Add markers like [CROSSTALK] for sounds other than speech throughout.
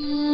Hello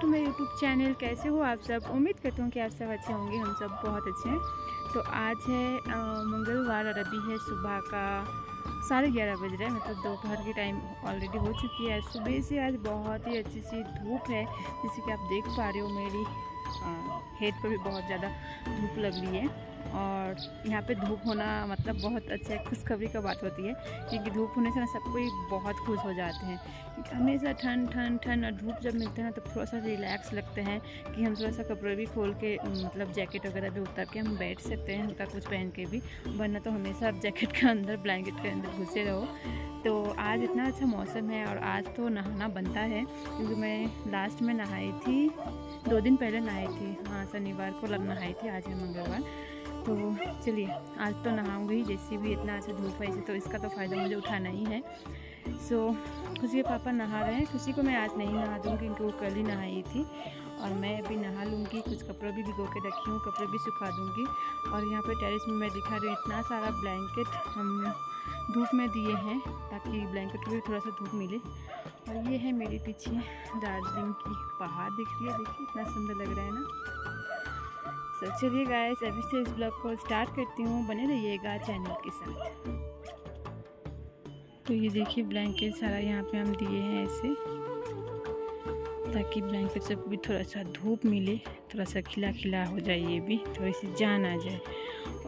to my YouTube channel कैसे हो आप सब? उम्मीद करती हूँ कि आप सब अच्छे होंगे, हम सब बहुत अच्छे हैं। तो आज है मंगलवार और अभी है सुबह का साढ़े ग्यारह बज रहा है मतलब दोपहर के टाइम ऑलरेडी हो चुकी है। सुबह से आज बहुत ही अच्छी सी धूप है जैसे कि आप देख पा रहे हो मेरी हेड पर भी बहुत ज़्यादा धूप लग रही है। और यहाँ पे धूप होना मतलब बहुत अच्छा है, खुशखबरी का बात होती है, क्योंकि धूप होने से ना सब कोई बहुत खुश हो जाते हैं। हमेशा ठंड ठंड ठंड और धूप जब मिलते हैं ना तो थोड़ा सा रिलैक्स लगते हैं कि हम थोड़ा सा कपड़े भी खोल के मतलब जैकेट वगैरह भी उतार के हम बैठ सकते हैं, हल्का कुछ पहन के भी, वरना तो हमेशा आप जैकेट के अंदर ब्लैंकेट के अंदर घुसे रहो। तो आज इतना अच्छा मौसम है और आज तो नहाना बनता है, क्योंकि मैं लास्ट में नहाई थी, दो दिन पहले नहाई थी। हाँ शनिवार को लग, नहाई थी, आज है मंगलवार। तो चलिए आज तो नहाऊँगी जैसे भी इतना अच्छा धूप है इसे तो इसका तो फ़ायदा मुझे उठाना ही है। सो so, खुशी के पापा नहा रहे हैं। खुशी को मैं आज नहीं नहा दूँगी क्योंकि वो कल ही नहाई थी। और मैं अभी नहा लूँगी कुछ कपड़े भी भिगो के रखी हूँ कपड़े भी सुखा दूँगी। और यहाँ पे टेरिस में मैं दिखा रही हूँ इतना सारा ब्लैंकेट हम धूप में दिए हैं ताकि ब्लैंकेट को भी थोड़ा सा धूप मिले। और ये है मेरे पीछे दार्जिलिंग की पहाड़ दिख रही है देखिए इतना सुंदर लग रहा है ना। सो चलिए गाइस अभी से इस ब्लॉग को स्टार्ट करती हूँ। बने रहिएगा चैनल के साथ। तो ये देखिए ब्लैंकेट सारा यहाँ पे हम दिए हैं ऐसे, ताकि ब्लैंकेट से भी थोड़ा सा धूप मिले, थोड़ा सा खिला खिला हो जाए ये भी, थोड़ी सी जान आ जाए।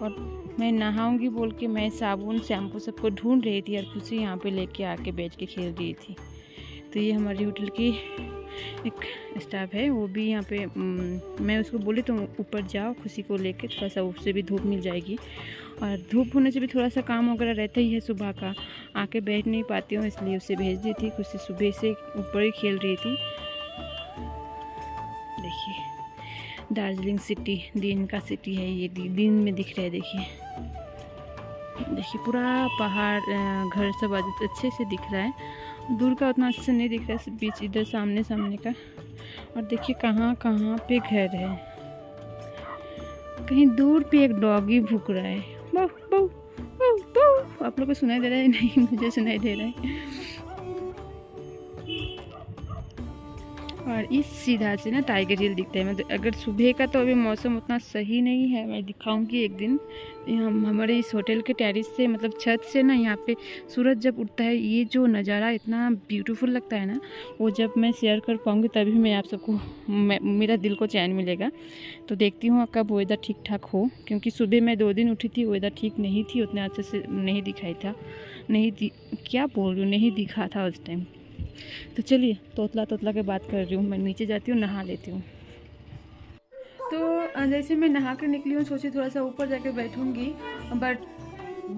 और मैं नहाऊँगी बोल के मैं साबुन शैम्पू सबको ढूंढ रही थी और खुशी यहाँ पे लेके आके बेच के खेल रही थी। तो ये हमारी होटल की एक स्टाफ है, वो भी यहाँ पे मैं उसको बोली, तुम ऊपर जाओ, खुशी को लेके थोड़ा सा उससे भी धूप मिल जाएगी। और धूप होने से भी थोड़ा सा काम वगैरह रहता ही है सुबह का। आके बैठ नहीं पाती हूँ, इसलिए उसे भेज दी थी, खुशी सुबह से ऊपर ही खेल रही थी। देखिए, दार्जिलिंग सिटी, दिन का सिटी है ये दिन में दिख रहा है, देखिए। देखिए, पूरा पहाड़ घर सब अच्छे से दिख रहा है। दूर का उतना अच्छे से नहीं दिख रहा है बीच इधर सामने सामने का। और देखिए कहाँ कहाँ पे घर है। कहीं दूर पे एक डॉगी भूक रहा है। बहु बहु बहु बहु आप लोग को सुनाई दे रहा है? [LAUGHS] नहीं, मुझे सुनाई दे रहा है। और इस सीधा से ना टाइगर हिल दिखता है। मतलब अगर सुबह का तो अभी मौसम उतना सही नहीं है, मैं दिखाऊँगी एक दिन। हम, हमारे इस होटल के टेरिस से मतलब छत से ना यहाँ पे सूरज जब उठता है, ये जो नज़ारा इतना ब्यूटीफुल लगता है ना, वो जब मैं शेयर कर पाऊँगी तभी मैं आप सबको मेरा दिल को चैन मिलेगा। तो देखती हूँ कब वेदर ठीक ठाक हो, क्योंकि सुबह मैं दो दिन उठी थी वेदर ठीक नहीं थी, उतने अच्छे से नहीं दिखाई था। नहीं क्या बोल रही हूँ नहीं दिखा था उस टाइम तो चलिए, तोतला तोतला के बात कर रही हूँ। मैं नीचे जाती हूँ, नहा लेती हूँ। तो जैसे मैं नहा कर निकली हूँ, सोची थोड़ा सा ऊपर जाके बैठूँगी, बट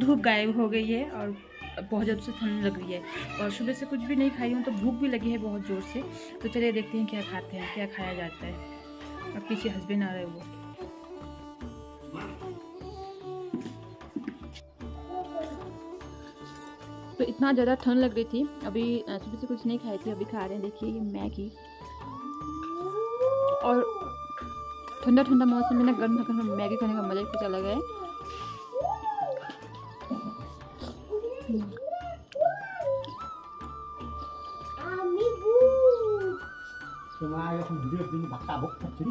धूप गायब हो गई है और बहुत ज़्यादा से ठंड लग रही है। और सुबह से कुछ भी नहीं खाई हूँ तो भूख भी लगी है बहुत ज़ोर से। तो चलिए देखते हैं क्या खाते हैं, क्या खाया जाता है। और पीछे हस्बैंड आ रहे हैं वो। तो इतना ज़्यादा ठंड लग रही थी अभी अ, सुबह से कुछ नहीं खाई थी अभी खा रहे हैं देखिए ये मैगी और ठंडा ठंडा मौसम में ना गर्म गर्म मैगी खाने का मज़ा ही कुछ अलग है हम्म, তোমার এখন ভিডিও দিন ভাতা ভোগ করছি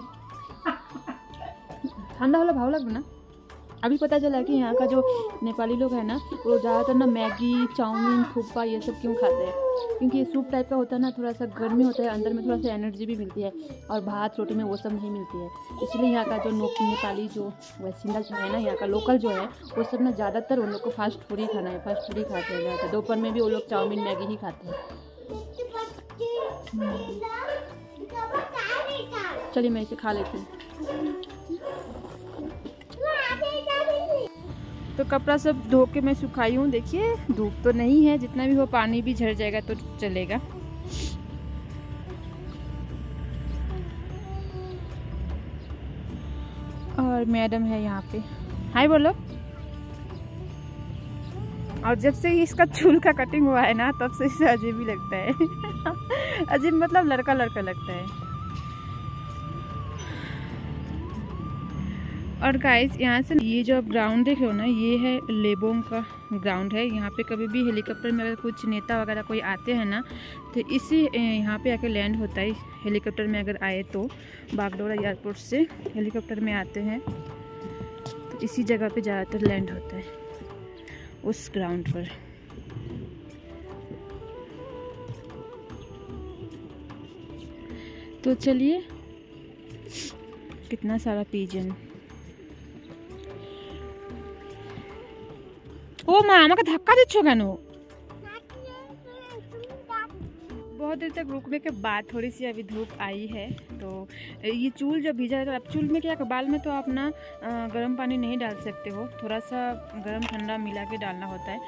ঠান্ডা হলে ভালো লাগবে না अभी पता चला कि यहाँ का जो नेपाली लोग हैं ना वो ज़्यादातर ना मैगी चाउमीन थुप्पा ये सब क्यों खाते हैं? क्योंकि ये सूप टाइप का होता है ना थोड़ा सा गर्मी होता है अंदर में थोड़ा सा एनर्जी भी मिलती है और भात रोटी में वो सब नहीं मिलती है। इसलिए यहाँ का जो नोक नेपाली जो वैसिंदा जो है ना यहाँ का लोकल जो है वो सब ना ज़्यादातर उन लोग को फास्ट फ़ूड ही खाना है फास्ट फ़ूड ही खाते हैं यहाँ दोपहर में भी वो लोग चाउमीन मैगी ही खाते हैं। चलिए मैं इसे खा लेती हूँ। तो कपड़ा सब धो के मैं सुखाई हूँ। देखिए, धूप तो नहीं है, जितना भी हो पानी भी झड़ जाएगा तो चलेगा। और मैडम है यहाँ पे। हाय बोलो। और जब से इसका चूल का कटिंग हुआ है ना, तब से इसे अजीब ही लगता है। [LAUGHS] अजीब मतलब लड़का लड़का लगता है। और गाइस यहाँ से ये जो आप ग्राउंड देख रहे हो ना, ये है लेबोंग का ग्राउंड है। यहाँ पे कभी भी हेलीकॉप्टर में अगर कुछ नेता वगैरह कोई आते हैं ना तो इसी यहाँ पे आके लैंड होता है। हेलीकॉप्टर में अगर आए तो बागडोरा एयरपोर्ट से हेलीकॉप्टर में आते हैं तो इसी जगह पे ज़्यादातर लैंड होता है, उस ग्राउंड पर। तो चलिए, कितना सारा पीजन ও মা আমাকে ধাক্কা দিচ্ছ কেন बहुत देर तक रुकने के बाद थोड़ी सी अभी धूप आई है तो ये चूल जब भिजा है तो अब चूल में क्या बाल में तो आप ना गर्म पानी नहीं डाल सकते हो थोड़ा सा गर्म ठंडा मिला के डालना होता है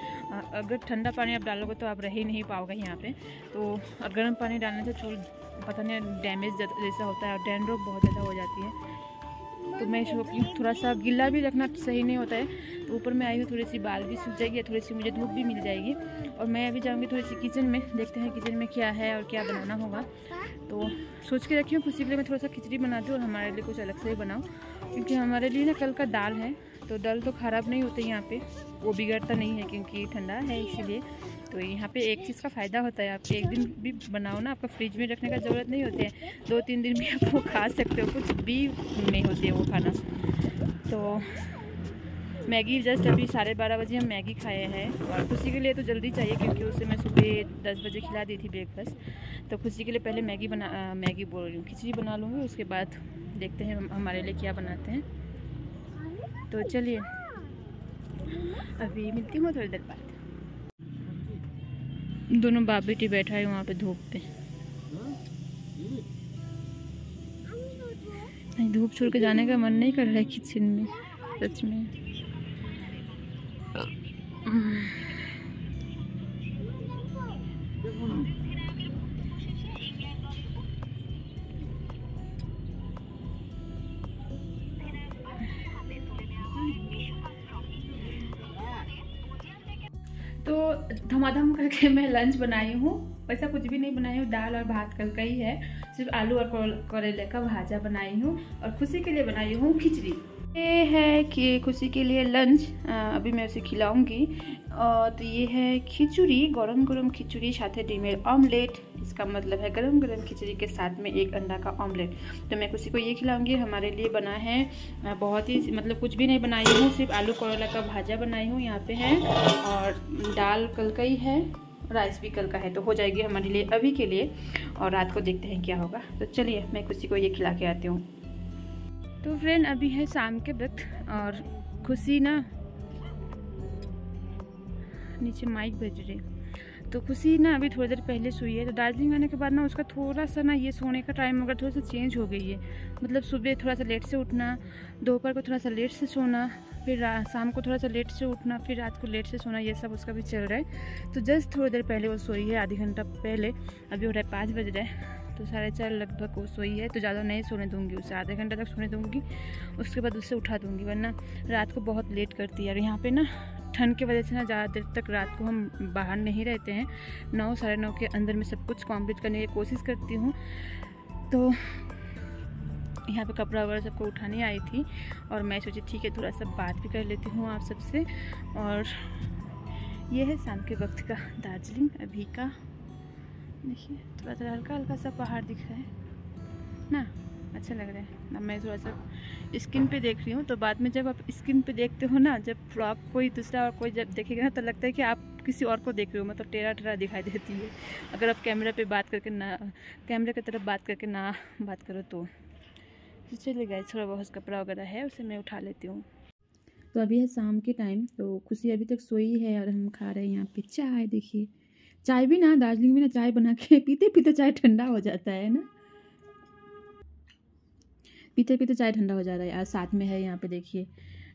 अगर ठंडा पानी आप डालोगे तो आप रह ही नहीं पाओगे यहाँ पे तो गर्म पानी डालने से चूल पता नहीं डैमेज जैसा होता है और डैंड्रॉफ बहुत ज़्यादा हो जाती है तो मैं थोड़ा सा गिला भी रखना सही नहीं होता है। तो ऊपर में आई हूँ, थोड़ी सी बाल भी सूख जाएगी थोड़ी सी मुझे धूप भी मिल जाएगी। और मैं अभी जाऊँगी थोड़ी सी किचन में, देखते हैं किचन में क्या है और क्या बनाना होगा। तो सोच के रखी हूँ खुशी के लिए मैं थोड़ा सा खिचड़ी बनाती हूँ और हमारे लिए कुछ अलग से ही बनाऊँ। क्योंकि हमारे लिए ना कल का दाल है तो दाल तो ख़राब नहीं होते यहाँ पे, वो बिगड़ता नहीं है क्योंकि ठंडा है इसीलिए। तो यहाँ पे एक चीज़ का फ़ायदा होता है आप एक दिन भी बनाओ ना आपका फ्रिज में रखने का ज़रूरत नहीं होती है। दो तीन दिन भी आप वो खा सकते हो कुछ भी नहीं होती है वो खाना। तो मैगी जस्ट अभी साढ़े बारह बजे हम मैगी खाए हैं और खुशी के लिए तो जल्दी चाहिए क्योंकि उसे मैं सुबह दस बजे खिला दी थी ब्रेकफास्ट तो खुशी के लिए पहले मैगी बना आ, मैगी बोल रही हूँ खिचड़ी बना लूँगी उसके बाद देखते हैं हमारे लिए क्या बनाते हैं। तो चलिए अभी मिलती हूँ थोड़ी देर बाद। दोनों बाप बेटी बैठा है वहाँ पे धूप पे। नहीं, धूप छोड़ के जाने का मन नहीं कर रहा है किचन में, सच में। करके मैं लंच बनाई हूँ। वैसा कुछ भी नहीं बनाई हूँ। दाल और भात कल का ही है। सिर्फ़ आलू और करेले का भाजा बनाई हूँ और खुशी के लिए बनाई हूँ खिचड़ी। ये है कि खुशी के लिए लंच अभी मैं उसे खिलाऊँगी। तो ये है खिचड़ी, गरम गरम खिचड़ी, साथ है डिमेर ऑमलेट इसका मतलब है गरम गरम खिचड़ी के साथ में एक अंडा का ऑमलेट तो मैं खुशी को ये खिलाऊँगी, हमारे लिए बना है। बहुत ही मतलब कुछ भी नहीं बनाई हूँ, सिर्फ़ आलू करोला का भाजा बनाई हूँ यहाँ पे है। और दाल कल का ही है, राइस भी कल का है तो हो जाएगी हमारे लिए अभी के लिए। और रात को देखते हैं क्या होगा। तो चलिए, मैं खुशी को ये खिला के आती हूँ। तो फ्रेंड अभी है शाम के वक्त और खुशी ना नीचे माइक बज रही तो खुशी ना अभी थोड़ी देर पहले सोई है। तो दार्जिलिंग आने के बाद ना उसका थोड़ा सा ना ये सोने का टाइम अगर थोड़ा सा चेंज हो गई है। मतलब सुबह थोड़ा सा लेट से उठना, दोपहर को थोड़ा सा लेट से सोना, फिर शाम को थोड़ा सा लेट से उठना, फिर रात को लेट से सोना, ये सब उसका भी चल रहा है। तो जस्ट थोड़ी देर पहले वो सोई है, आधी घंटा पहले। अभी हो रहा है पाँच बज रहा है। तो साढ़े चार लगभग वो सोई है तो ज़्यादा नहीं सोने दूँगी उसे, आधे घंटे तक सोने दूँगी, उसके बाद उसे उठा दूँगी, वरना रात को बहुत लेट करती है। और यहाँ पे ना, ठंड की वजह से ना ज़्यादा देर तक रात को हम बाहर नहीं रहते हैं। नौ, साढ़े नौ के अंदर में सब कुछ कॉम्प्लीट करने की कोशिश करती हूँ। तो यहाँ पे कपड़ा वगैरह सबको उठाने आई थी, और मैं सोची ठीक है थोड़ा सा बात भी कर लेती हूँ आप सबसे। और ये है शाम के वक्त का दार्जिलिंग अभी का देखिए, थोड़ा थोड़ा हल्का हल्का सा पहाड़ दिख रहा है। ना अच्छा लग रहा है। अब मैं थोड़ा सा स्किन पे देख रही हूँ तो बाद में जब आप स्किन पे देखते हो ना, जब फ्रॉक कोई दूसरा और कोई जब देखेगा ना तो लगता है कि आप किसी और को देख रहे हो मतलब टेढ़ा टेढ़ा दिखाई देती है। अगर आप कैमरा पे बात करके ना, कैमरे की तरफ़ बात करके ना बात करो तो। तो चलिए गए थोड़ा बहुत कपड़ा वगैरह है, उसे मैं उठा लेती हूँ। तो अभी है शाम के टाइम तो खुशी अभी तक सोई है और हम खा रहे हैं यहाँ पे चाय, देखिए। चाय भी ना दार्जिलिंग में ना चाय बना के [LAUGHS] पीते पीते चाय ठंडा हो जाता है ना पीते पीते चाय ठंडा हो जा रहा है और साथ में है यहाँ पे देखिए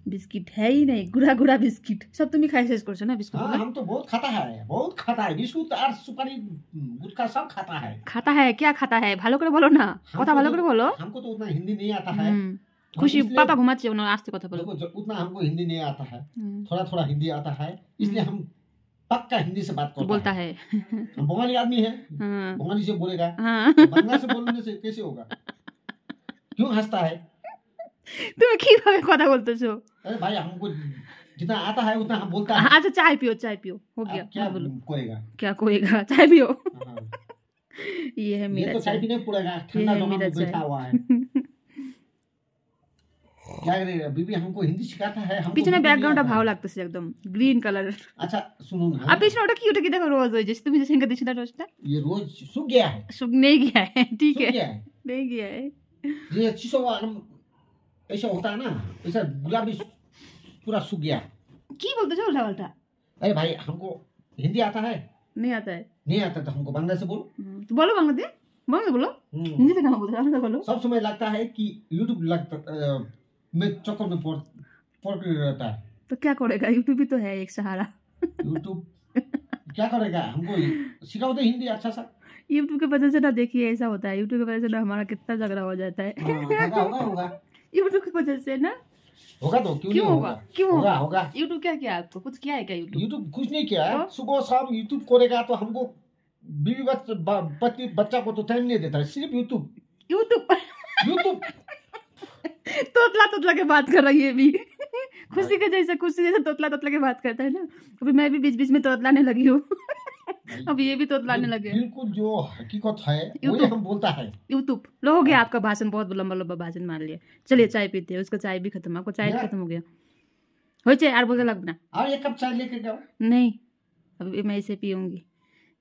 बिस्किट है ही नहीं गुड़ा गुड़ा बिस्किट सब তুমি খাই শেষ করছো না বিস্কুট हाँ हम तो बहुत खाता है बहुत खाता है बिस्कुट और सुपारी गुटखा सब खाता है खाता है क्या खाता है ভালো করে বলো না কথা ভালো করে বলো हमको तो उतना हिंदी नहीं आता है হুম, तो খুশি इसलिए- পাপা ঘুমাচ্ছে ওনার আসতে কথা বলো देखो जो- उतना हमको हिंदी नहीं आता है হুম, थोड़ा थोड़ा हिंदी आता है इसलिए हम पक्का हिंदी से बात करता बोलता है, तो बंगाली आदमी है हाँ। बंगाली से बोलेगा। हाँ। तो बंगला से बोलने से कैसे होगा? क्यों हंसता है? তুমি কিভাবে बोलते বলতেছো अरे भाई हमको जितना आता है उतना हम बोलता है। अच्छा चाय पियो चाय पियो। हो गया। क्या हाँ, बोलो। कोएगा? क्या कोएगा? चाय पियो। ये है मेरा ये तो चाय पीने पड़ेगा। ठंडा जमा में बैठा हुआ है। क्या करेगा बीबी हमको हिंदी सिखाता है हमको পিছনে हिंदी नहीं ব্যাকগ্রাউন্ডটা आता ভালো है। লাগতেছে একদম গ্রিন কালার अच्छा सुनो ना আর পিছনে ওটা কি ওটা কি দেখো রোজ হয়ে যাচ্ছে তুমি যে সেখানে দিচ্ছি না রোজটা ये रोज सूख गया है सुख नहीं गया है ठीक सूख है गया है नहीं गया है ये शीशो वाला ऐसा होता है ना ऐसा गुलाबी पूरा सूख गया है। কি বলতেছো উল্টা পাল্টা अरे भाई हमको हिंदी आता है नहीं आता है नहीं आता तो हमको बांग्ला से बोलो हम्म, तो बोलो बांग्ला दे बांग्ला बोलो हम्म। हिंदी से कहाँ बोलते बांग्ला बोलो सब समय लगता है कि यूट्यूब लगता अ, में चक्कर में पड़ पड़ के रहता है। तो क्या करेगा? यूट्यूब भी तो है एक सहारा। यूट्यूब क्या करेगा? हमको सिखाओ तो हिंदी अच्छा सा। यूट्यूब के वजह से ना देखिए ऐसा होता है। यूट्यूब की वजह से ना हमारा कितना झगड़ा हो जाता है। हाँ, यूट्यूब की वजह से ना। होगा तो क्यों क्यों नहीं होगा? क्यों होगा होगा? यूट्यूब क्या किया आपको? कुछ किया है क्या यूट्यूब यूट्यूब कुछ नहीं किया है। तो? सुबह शाम यूट्यूब करेगा तो हमको बीवी बच्चा बच्चा को तो टाइम नहीं देता है। सिर्फ़ यूट्यूब यूट्यूब यूट्यूब तोतला तोतला के बात कर रही है भी [LAUGHS] खुशी के जैसे खुशी जैसे तोतला तोतला के बात करता है ना। अभी मैं भी बीच बीच में तोतलाने लगी हूँ। [LAUGHS] अब ये भी तोतलाने लगे बिल्कुल जो हकीकत है वही यूट्यूब। हम बोलता है। यूट्यूब लो हो गया आपका भाषण बहुत लंबा लंबा भाषण मान लिया। चलिए चाय पीते हैं उसका चाय भी खत्म आपको चाय भी खत्म हो गया। हो चाहे यार बोलते लगना। और एक कप चाय लेके जाओ। नहीं अभी मैं इसे पीऊँगी।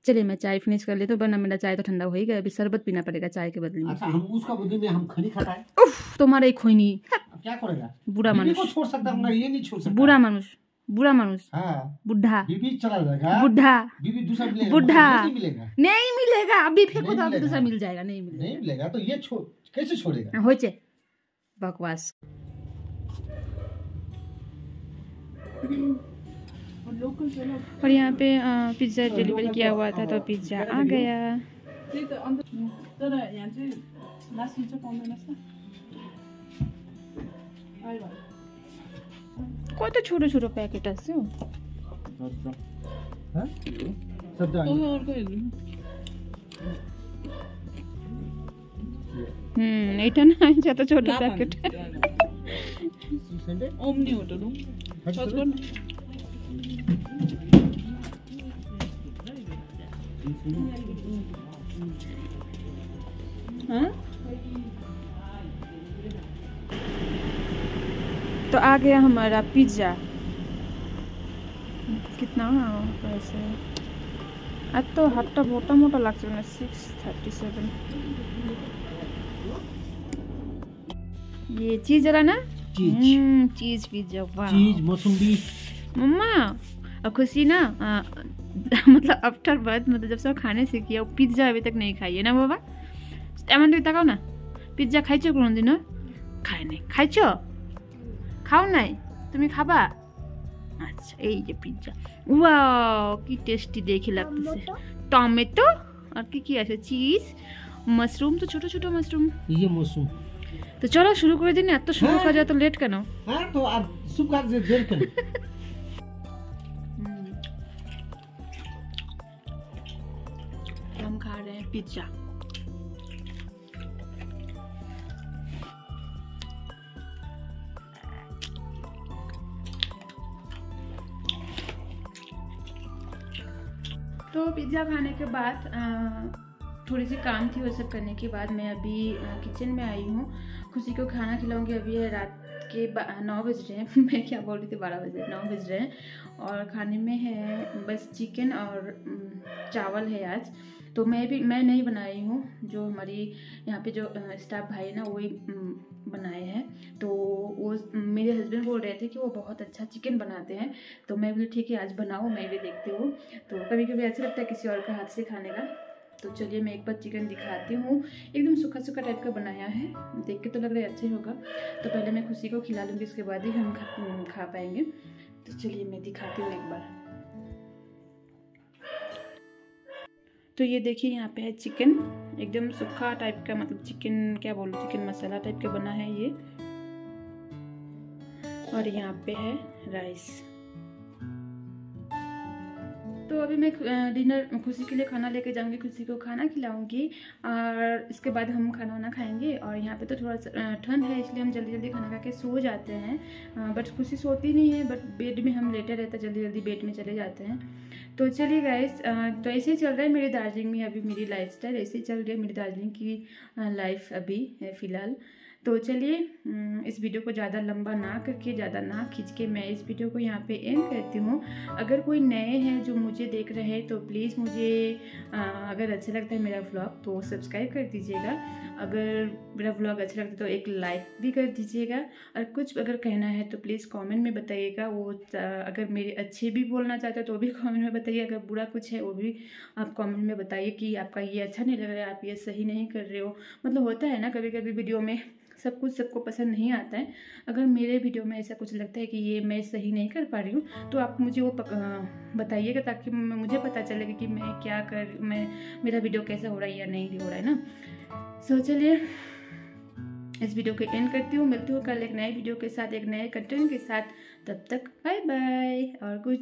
चलिए मैं चाय फिनिश कर लेती हूँ वरना मेरा चाय तो ठंडा हो ही गया अभी शरबत पीना पड़ेगा चाय के बदले में। अच्छा हम उसका बुद्धि में हम खनी खाता है उफ तुम्हारा एक खोई नहीं। क्या करेगा? बुरा को छोड़ सकता हूँ ना ये नहीं छोड़ सकता। बुरा मानुष बुरा मानुष। हाँ। बुढ़ा। बीबी चला जाएगा। बुढ़ा। बीबी दूसरा मिलेगा। बुढ़ा। नहीं मिलेगा। नहीं मिलेगा। अभी फेंको तो अभी दूसरा मिल जाएगा नहीं मिलेगा। नहीं मिलेगा तो ये छोड़ कैसे छोड़ेगा? हो चे। बकवास। और यहाँ पे पिज्ज़ा डिलीवरी किया हुआ था तो पिज्ज़ा आ गया त्यही त अन्त तर यहाँ चाहिँ लास्ट चाहिँ पाउँदैन रहेछ आयो भयो কত ছোট ছোট প্যাকেট আছে हाँ? सब्जा तँ अर्को हेर्नु হুম এটা না যত ছোট প্যাকেট ओम्नी होटल हो सर्च गर्नु हाँ हाँ? तो आ गया हमारा पिज़्ज़ा। कितना? पैसे अब तो हट्टा तो मोटा मोटा लग चुका है सिक्स थर्टी सेवन ये चीज़ वाला ना? चीज़। हम्म, चीज़ पिज्जा चीज़ मौसम्बी। मम्मा और खुशी ना आ, [LAUGHS] मतलब आफ्टर बर्थ मतलब जब सब खाने सीखी वो पिज्जा अभी तक नहीं खाई है ना बाबा एमन তুই তাকাও না পিজ্জা খাইছো কোনোদিন খাই নাই খাইছো খাও নাই তুমি খাবা আচ্ছা এই যে পিজ্জা ওয়াও কি টেস্টি দেখে লাগতেছে টমেটো আর কি কি আছে চিজ মাশরুম তো ছোট ছোট মাশরুম ये मौसम তো চলো শুরু করে দিন এত শুরু হ্যাঁ। করা এত লেট কেন हाँ तो आप सुबह का जे- देर पिज्जा तो पिज़्ज़ा खाने के बाद थोड़ी सी काम थी वो सब करने के बाद मैं अभी किचन में आई हूँ। खुशी को खाना खिलाऊँगी। अभी है रात के नौ बज रहे हैं। [LAUGHS] मैं क्या बोल रही थी? बारह बजे नौ बज रहे हैं। और खाने में है बस चिकन और चावल है आज। तो मैं भी मैं नहीं बनाई हूँ जो हमारी यहाँ पे जो स्टाफ भाई है ना वही बनाए हैं। तो वो मेरे हस्बैंड बोल रहे थे कि वो बहुत अच्छा चिकन बनाते हैं। तो मैं बोली ठीक है आज बनाओ मैं भी देखती हूँ। तो कभी कभी अच्छा लगता है किसी और का हाथ से खाने का। तो चलिए मैं एक बार चिकन दिखाती हूँ। एकदम सूखा सूखा टाइप का बनाया है। देख के तो लग रहा है अच्छा ही होगा। तो पहले मैं खुशी को खिला लूँगी उसके बाद ही हम खा, खा पाएँगे। तो चलिए मैं दिखाती हूँ एक बार। तो ये देखिए यहाँ पे है चिकन, एकदम सूखा टाइप का मतलब चिकन, क्या बोलूँ, चिकन मसाला टाइप का बना है ये। और यहाँ पे है राइस तो अभी मैं डिनर, खुशी के लिए खाना लेके जाऊँगी, खुशी को खाना खिलाऊँगी और इसके बाद हम खाना वाना खाएँगे और यहाँ पे तो थोड़ा सा ठंड है इसलिए हम जल्दी जल्दी खाना खा के सो जाते हैं। बट खुशी सोती नहीं है, बट बेड में हम लेटे रहते जल्दी जल्दी बेड में चले जाते हैं। तो चलिए गाइस तो ऐसे ही चल रहा है मेरे दार्जिलिंग में अभी मेरी लाइफ स्टाइल ऐसे ही चल रही है मेरी दार्जिलिंग की लाइफ अभी, है फ़िलहाल। तो चलिए इस वीडियो को ज़्यादा लंबा ना करके, ज़्यादा ना खींच के मैं इस वीडियो को यहाँ पे एंड करती हूँ। अगर कोई नए हैं जो मुझे देख रहे हैं तो प्लीज़ मुझे अगर अच्छा लगता है मेरा व्लॉग तो सब्सक्राइब कर दीजिएगा। अगर मेरा व्लॉग अच्छा लगता है तो एक लाइक भी कर दीजिएगा। और कुछ अगर कहना है तो प्लीज़ कॉमेंट में बताइएगा। वो अगर मेरे अच्छे भी बोलना चाहते हो तो भी [LAUGHS] कॉमेंट में बताइए। अगर बुरा कुछ है, वो भी आप कॉमेंट में बताइए कि आपका ये अच्छा नहीं लग रहा है, आप ये सही नहीं कर रहे हो। मतलब होता है ना कभी कभी वीडियो में सब कुछ सबको पसंद नहीं आता है। अगर मेरे वीडियो में ऐसा कुछ लगता है कि ये मैं सही नहीं कर पा रही हूँ तो आप मुझे वो बताइएगा ताकि मुझे पता चलेगा कि मैं क्या कर, मैं, मेरा वीडियो कैसा हो रहा है या नहीं हो रहा है ना। सो चलिए, इस वीडियो को एंड करती हूँ। मिलती हूँ कल एक नए वीडियो के साथ, एक नए कंटेंट के साथ। तब तक बाय बाय और कुछ